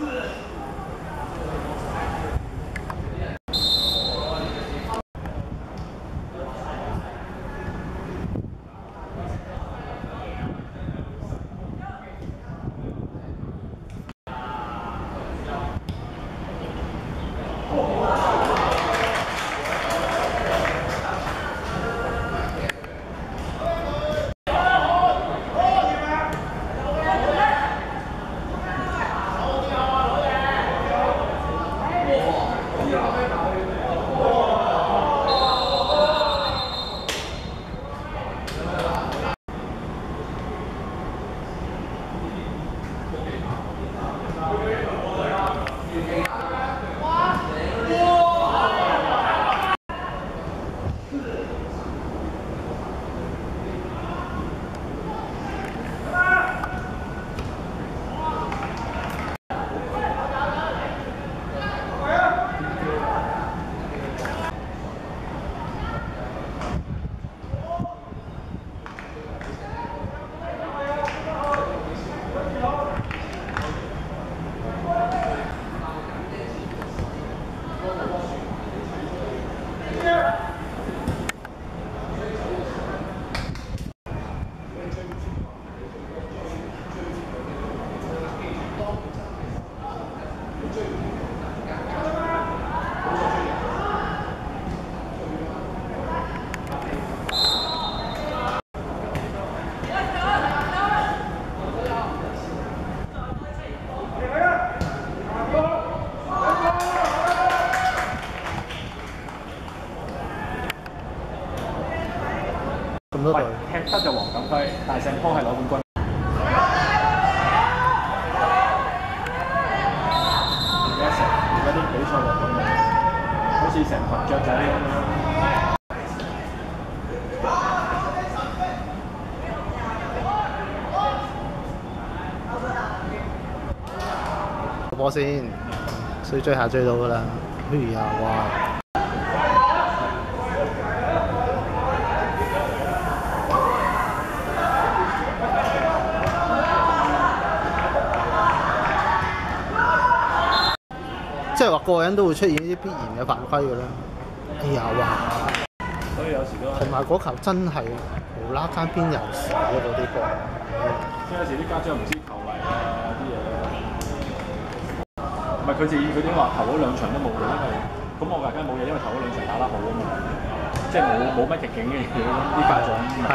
Ugh. 咁多隊，踢得就黃錦輝，但係成科係攞冠軍。而家成而家啲比賽就咁樣，好似成群雀仔咁樣。個波先，所以追下追到噶啦。哎呀，哇！即係話個人都會出現呢啲必然嘅犯規嘅啦。哎呀，哇！所以有時都係同埋嗰球真係無啦啦邊有事嘅嗰啲波。即係有時啲家長唔知球例啊啲嘢唔係佢哋佢點話頭嗰兩場都冇嘅，因為咁我話梗係冇嘢，因為頭嗰兩場打得好啊嘛，即係冇冇乜逆境嘅嘢，啲家長係